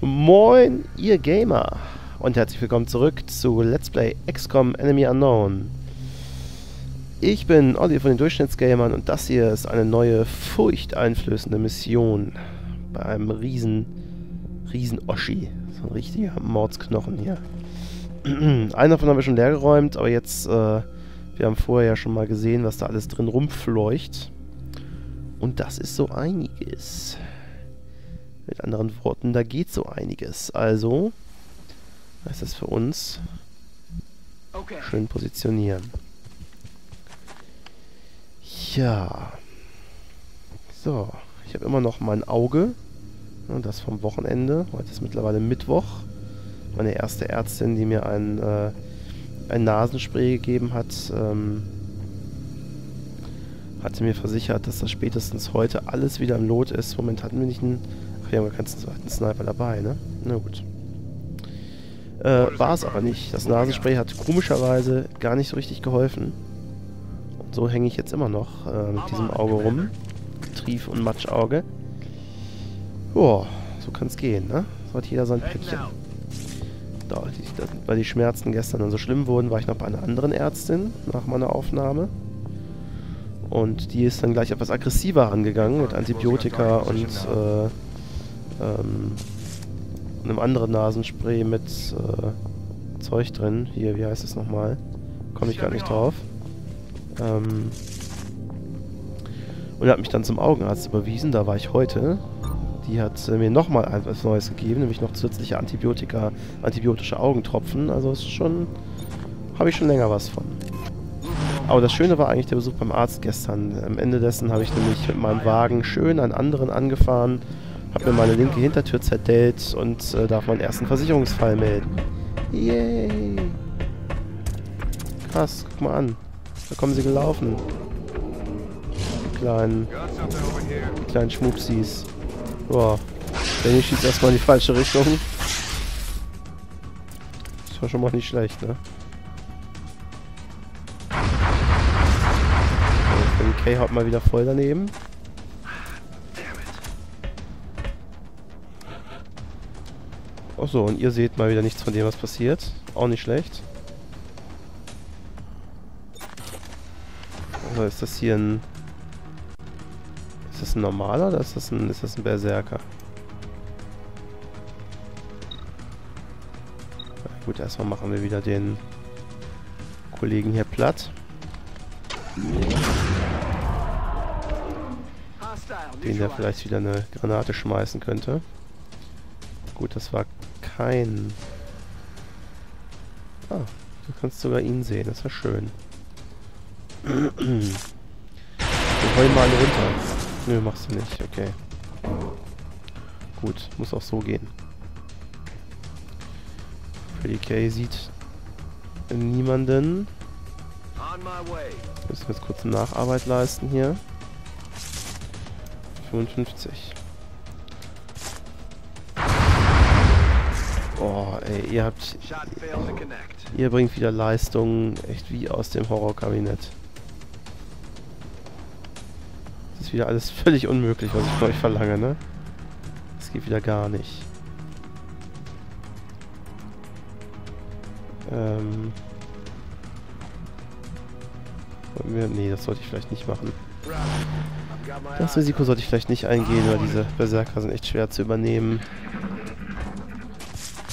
Moin, ihr Gamer! Und herzlich willkommen zurück zu Let's Play XCOM Enemy Unknown. Ich bin Olli von den Durchschnittsgamern und das hier ist eine neue, furchteinflößende Mission bei einem riesen, riesen Oschi. So ein richtiger Mordsknochen hier. Einen davon haben wir schon leer geräumt, aber jetzt, äh, wir haben vorher ja schon mal gesehen, was da alles drin rumfleucht. Und das ist so einiges. Mit anderen Worten, da geht so einiges. Also, heißt das für uns schön positionieren. Ja. So, ich habe immer noch mein Auge. Das vom Wochenende. Heute ist mittlerweile Mittwoch. Meine erste Ärztin, die mir ein, äh, ein Nasenspray gegeben hat, ähm, hatte mir versichert, dass das spätestens heute alles wieder im Lot ist. Moment hatten wir nicht einen Ach ja, wir keinen zweiten Sniper dabei, ne? Na gut. Äh, war es aber nicht. Das Nasenspray hat komischerweise gar nicht so richtig geholfen. Und so hänge ich jetzt immer noch äh, mit diesem Auge rum. Trief- und Matschauge. Boah, so kann es gehen, ne? So hat jeder sein Päckchen. Da, die, das, weil die Schmerzen gestern dann so schlimm wurden, war ich noch bei einer anderen Ärztin nach meiner Aufnahme. Und die ist dann gleich etwas aggressiver angegangen mit Antibiotika und äh, ähm, einem anderen Nasenspray mit äh, Zeug drin. Hier, wie heißt es nochmal? Komme ich gar nicht drauf. Ähm, und er hat mich dann zum Augenarzt überwiesen. Da war ich heute. Die hat äh, mir nochmal etwas Neues gegeben, nämlich noch zusätzliche Antibiotika, antibiotische Augentropfen. Also ist schon, habe ich schon länger was von. Aber das Schöne war eigentlich der Besuch beim Arzt gestern. Am Ende dessen habe ich nämlich mit meinem Wagen schön einen anderen angefahren hab mir meine linke Hintertür zerdellt und äh, darf meinen ersten Versicherungsfall melden. Yay! Krass, guck mal an. Da kommen sie gelaufen. Die kleinen, die kleinen Schmupsis. Boah. Danny schießt erstmal in die falsche Richtung. Das war schon mal nicht schlecht, ne? So, K haut mal wieder voll daneben. Achso, und ihr seht mal wieder nichts von dem, was passiert. Auch nicht schlecht. Also ist das hier ein... Ist das ein normaler oder ist das ein, ist das ein Berserker? Na gut, erstmal machen wir wieder den Kollegen hier platt. Den der vielleicht wieder eine Granate schmeißen könnte. Gut, das war kein... Ah, du kannst sogar ihn sehen. Das ist ja schön. Wir wollen mal runter. Nö, machst du nicht. Okay. Gut, muss auch so gehen. Freddy K sieht niemanden. Müssen wir jetzt kurz eine Nacharbeit leisten hier. 55. Oh, ey, ihr habt... Ihr bringt wieder Leistung, echt wie aus dem Horrorkabinett. Das ist wieder alles völlig unmöglich, was ich von euch verlange, ne? Das geht wieder gar nicht. Ähm... Nee, das sollte ich vielleicht nicht machen. Das Risiko sollte ich vielleicht nicht eingehen, weil diese Berserker sind echt schwer zu übernehmen.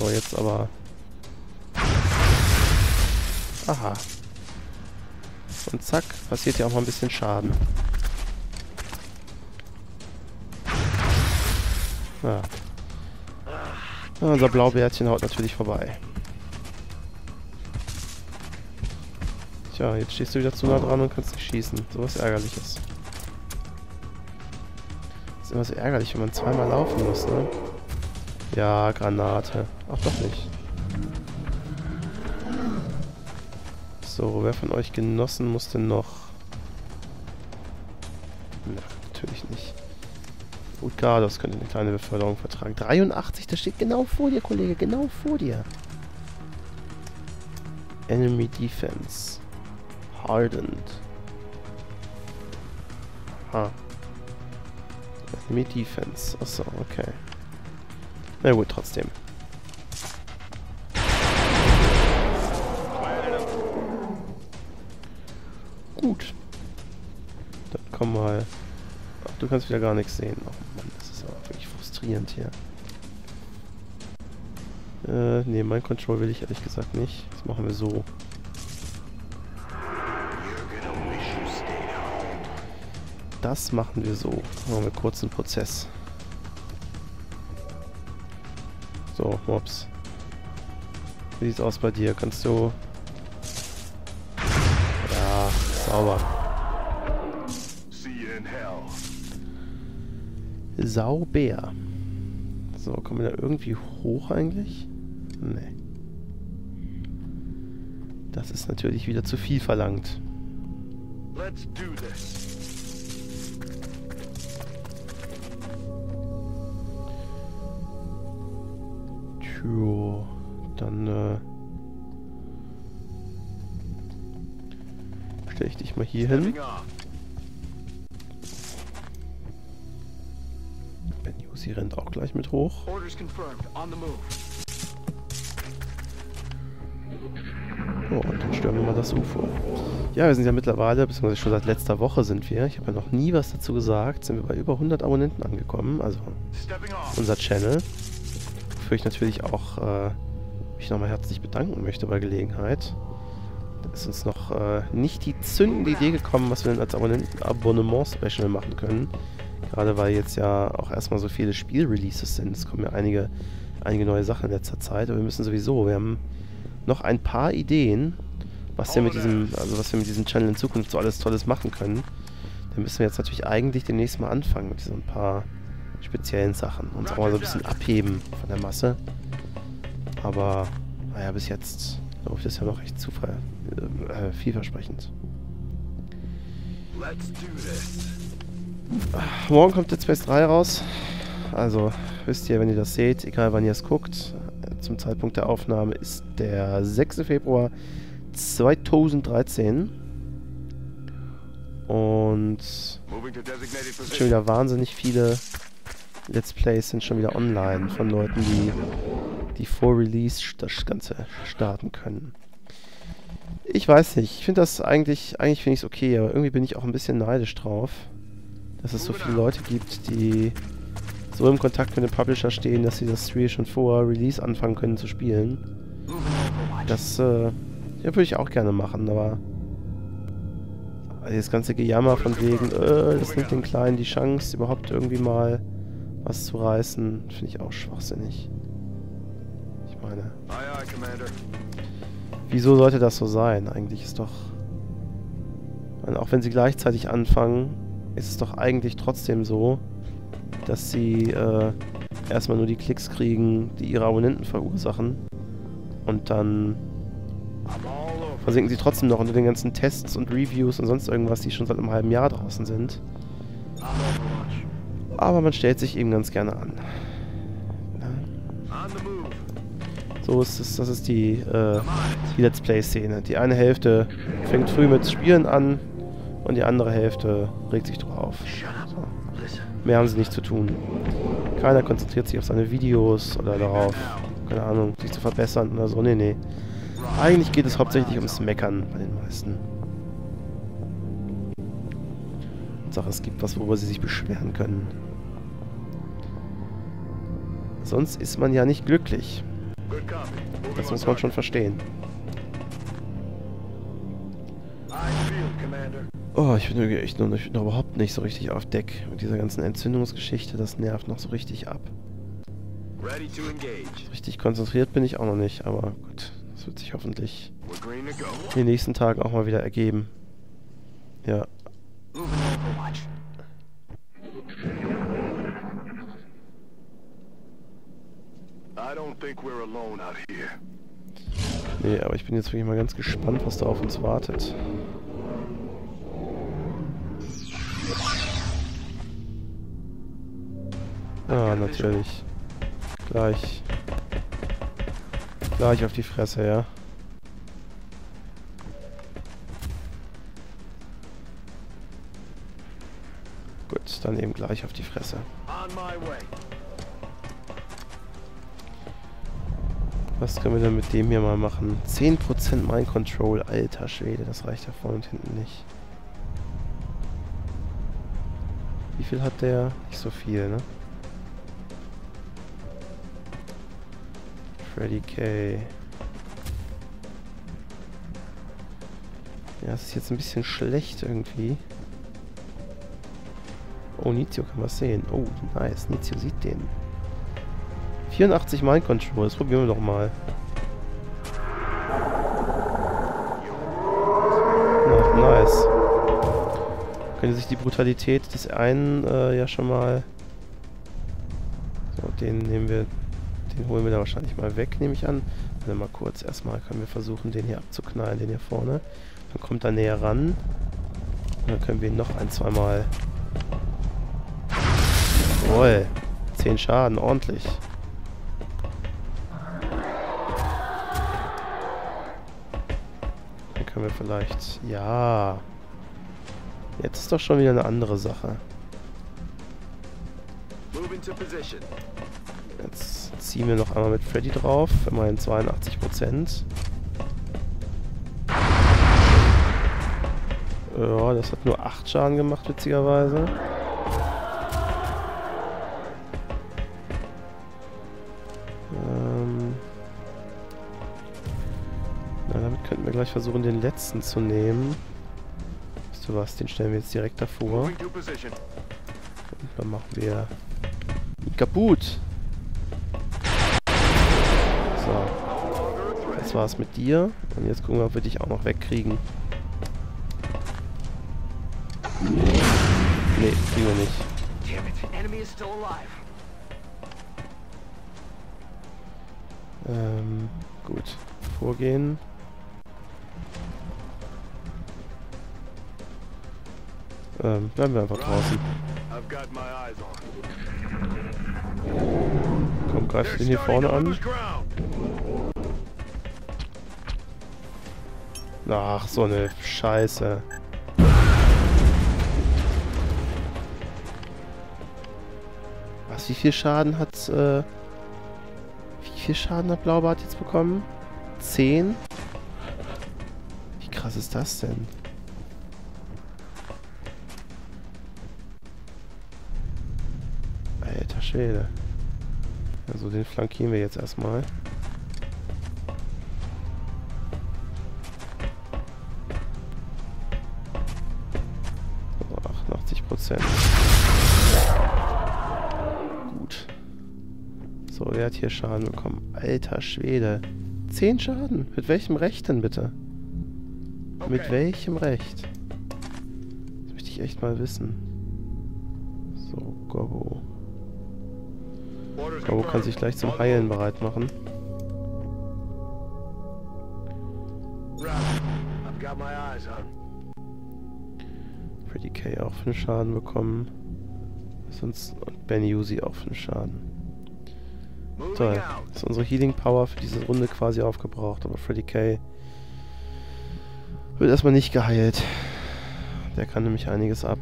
So, jetzt aber... Aha. Und zack, passiert ja auch mal ein bisschen Schaden. Ja. Unser Blaubärtchen haut natürlich vorbei. Tja, jetzt stehst du wieder zu nah dran und kannst nicht schießen. So was ärgerliches. Ist immer so ärgerlich, wenn man zweimal laufen muss, ne? Ja, Granate. Ach doch nicht. So, wer von euch Genossen musste noch... Na, natürlich nicht. Gut, Gardos könnte eine kleine Beförderung vertragen. 83, das steht genau vor dir, Kollege, genau vor dir. Enemy Defense. Hardened. Ha. Enemy Defense. Achso, okay. Na gut, trotzdem. Gut. Dann komm mal. Ach, du kannst wieder gar nichts sehen. Oh Mann, das ist aber wirklich frustrierend hier. Äh, nee, mein Control will ich ehrlich gesagt nicht. Das machen wir so. Das machen wir so. Machen wir kurz einen Prozess. So, Mops. Wie sieht's aus bei dir? Kannst du... Ja, sauber. Sauber. So, kommen wir da irgendwie hoch eigentlich? Nee. Das ist natürlich wieder zu viel verlangt. Let's do this. Tja, dann äh, stelle ich dich mal hier hin. Sie rennt auch gleich mit hoch. Oh, und dann stören wir mal das UFO. Ja, wir sind ja mittlerweile, beziehungsweise schon seit letzter Woche sind wir, ich habe ja noch nie was dazu gesagt, sind wir bei über 100 Abonnenten angekommen, also unser Channel wofür ich natürlich auch äh, mich nochmal herzlich bedanken möchte bei Gelegenheit. Da ist uns noch äh, nicht die zündende Idee gekommen, was wir denn als Abonnement-Special machen können. Gerade weil jetzt ja auch erstmal so viele Spielreleases sind. Es kommen ja einige, einige neue Sachen in letzter Zeit, aber wir müssen sowieso, wir haben noch ein paar Ideen, was wir mit diesem, also was wir mit diesem Channel in Zukunft so alles Tolles machen können. Da müssen wir jetzt natürlich eigentlich demnächst mal anfangen mit diesen paar speziellen Sachen. Uns auch mal so ein bisschen abheben von der Masse. Aber, naja, bis jetzt läuft es ja noch echt zu äh, vielversprechend. Ach, morgen kommt Dead Space 3 raus. Also, wisst ihr, wenn ihr das seht, egal wann ihr es guckt, zum Zeitpunkt der Aufnahme ist der 6. Februar 2013. Und schon wieder wahnsinnig viele Let's Plays sind schon wieder online von Leuten, die, die vor Release das Ganze starten können. Ich weiß nicht, ich finde das eigentlich, eigentlich finde ich es okay, aber irgendwie bin ich auch ein bisschen neidisch drauf, dass es so viele Leute gibt, die so im Kontakt mit dem Publisher stehen, dass sie das Spiel schon vor Release anfangen können zu spielen. Das äh, ja, würde ich auch gerne machen, aber das ganze Gejammer von wegen, äh, das nimmt den Kleinen die Chance, überhaupt irgendwie mal was zu reißen, finde ich auch schwachsinnig. Ich meine... Wieso sollte das so sein? Eigentlich ist doch... Auch wenn sie gleichzeitig anfangen, ist es doch eigentlich trotzdem so, dass sie äh, erstmal nur die Klicks kriegen, die ihre Abonnenten verursachen. Und dann versinken sie trotzdem noch unter den ganzen Tests und Reviews und sonst irgendwas, die schon seit einem halben Jahr draußen sind aber man stellt sich eben ganz gerne an. So ist es, das ist die, äh, die Let's Play-Szene. Die eine Hälfte fängt früh mit Spielen an und die andere Hälfte regt sich drauf. So. Mehr haben sie nicht zu tun. Keiner konzentriert sich auf seine Videos oder darauf, keine Ahnung, sich zu verbessern oder so. Nee, nee. Eigentlich geht es hauptsächlich ums Meckern bei den meisten. Sache, es gibt was, worüber sie sich beschweren können. Sonst ist man ja nicht glücklich. Das muss man schon verstehen. Oh, ich bin noch, nicht, noch überhaupt nicht so richtig auf Deck mit dieser ganzen Entzündungsgeschichte. Das nervt noch so richtig ab. Richtig konzentriert bin ich auch noch nicht, aber gut. Das wird sich hoffentlich in den nächsten Tagen auch mal wieder ergeben. Ja. Nee, aber ich bin jetzt wirklich mal ganz gespannt, was da auf uns wartet. Ah, natürlich. Gleich. Gleich auf die Fresse, ja. Gut, dann eben gleich auf die Fresse. On my way. Was können wir denn mit dem hier mal machen? 10% Mind Control, alter Schwede, das reicht ja vorne und hinten nicht. Wie viel hat der? Nicht so viel, ne? Freddy K. Ja, das ist jetzt ein bisschen schlecht irgendwie. Oh, Nizio kann was sehen. Oh, nice. Nizio sieht den. 84 Mind Control, das probieren wir doch mal. Na, nice. Können sich die Brutalität des einen äh, ja schon mal... So, den nehmen wir... Den holen wir da wahrscheinlich mal weg, nehme ich an. Dann mal kurz. Erstmal können wir versuchen, den hier abzuknallen, den hier vorne. Dann kommt er näher ran. Und dann können wir ihn noch ein, zweimal... Jawohl. 10 Schaden, ordentlich. Können wir vielleicht... Ja. Jetzt ist doch schon wieder eine andere Sache. Jetzt ziehen wir noch einmal mit Freddy drauf. Immerhin 82%. Ja, das hat nur 8 Schaden gemacht, witzigerweise. Gleich versuchen, den letzten zu nehmen. Weißt du was, den stellen wir jetzt direkt davor. Und dann machen wir ihn kaputt. So. Das war's mit dir. Und jetzt gucken wir, ob wir dich auch noch wegkriegen. Nee, kriegen wir nicht. Ähm, gut. Vorgehen. Ähm, bleiben wir einfach draußen. Komm, greif den hier vorne an. Ach, so eine Scheiße. Was, wie viel Schaden hat, äh... Wie viel Schaden hat Blaubart jetzt bekommen? Zehn? Wie krass ist das denn? Schwede. Also den flankieren wir jetzt erstmal. So, 88 Prozent. So, wer hat hier Schaden bekommen? Alter Schwede. Zehn Schaden? Mit welchem Recht denn bitte? Okay. Mit welchem Recht? Das möchte ich echt mal wissen. So, Gobbo. Gobbo kann sich gleich zum Heilen bereit machen. Pretty K auch 5 Schaden bekommen. Sonst und Benny Uzi auch 5 Schaden. Toll. Ist unsere Healing Power für diese Runde quasi aufgebraucht, aber Freddy K wird erstmal nicht geheilt. Der kann nämlich einiges ab.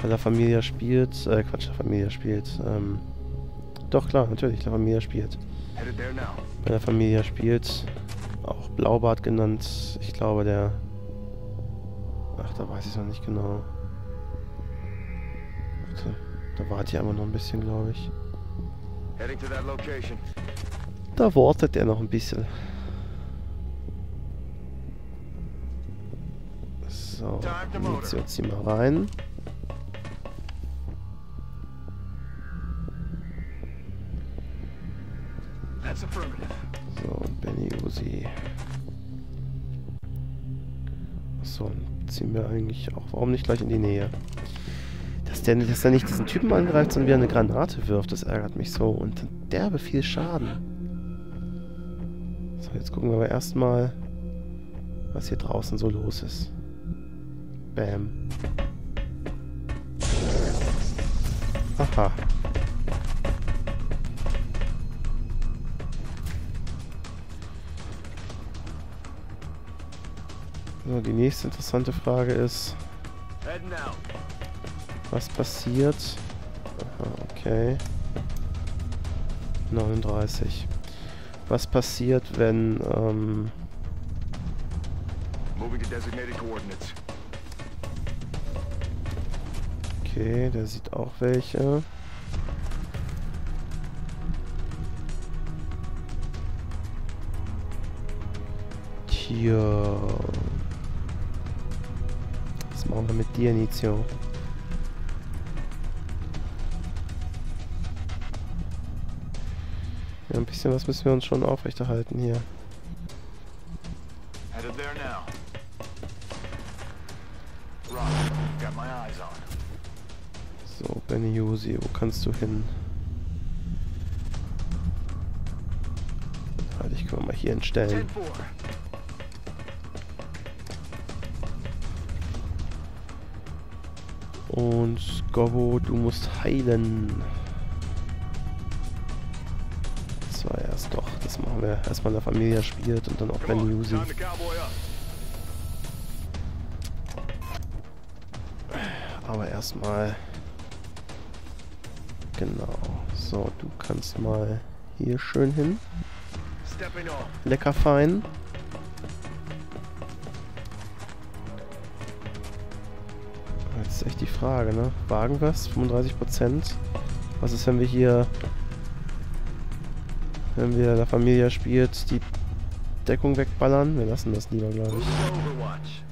Weil La Familia spielt, äh, Quatsch, La Familia spielt, ähm, doch klar, natürlich, La Familia spielt. Bei der Familia spielt, auch Blaubart genannt, ich glaube der, ach, da weiß ich es noch nicht genau. Warte, da warte ich einfach noch ein bisschen, glaube ich. Da wartet er noch ein bisschen. So, Munition ziehen wir rein. So, Benny Uzi. So, ziehen wir eigentlich auch. Warum nicht gleich in die Nähe? der, dass er nicht diesen Typen angreift, sondern wieder eine Granate wirft. Das ärgert mich so. Und derbe viel Schaden. So, jetzt gucken wir aber erstmal, was hier draußen so los ist. Bam. Aha. So, die nächste interessante Frage ist... Was passiert? Aha, okay. 39. was passiert, wenn, ähm... Moving to designated coordinates. Okay, der sieht auch welche. Tja. Was machen wir mit dir, Nizio? Ja, ein bisschen was müssen wir uns schon aufrechterhalten hier. Benny Yusi, wo kannst du hin? Halt, ich kann mal hier entstellen. 10-4. Und Gobbo, du musst heilen. Das war erst doch. Das machen wir erstmal in der Familie spielt und dann auch cowboy up. Aber erstmal. Genau. So, du kannst mal hier schön hin. Lecker fein. Jetzt ist echt die Frage, ne? Wagen wir's? 35%? Was ist, wenn wir hier... Wenn wir La Familia spielt, die Deckung wegballern? Wir lassen das lieber, glaube ich.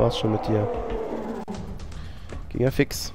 War's schon mit dir. Ging ja fix.